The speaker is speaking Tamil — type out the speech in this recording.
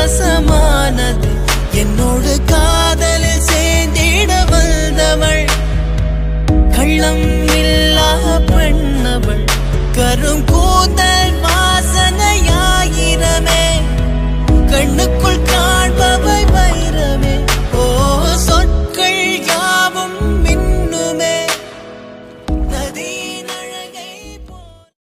பாசமானது என்னோடு காதலில் சேர்ந்திட வந்தவள். கள்ளம் இல்லா பெண்ணவள். கரும் கூத்த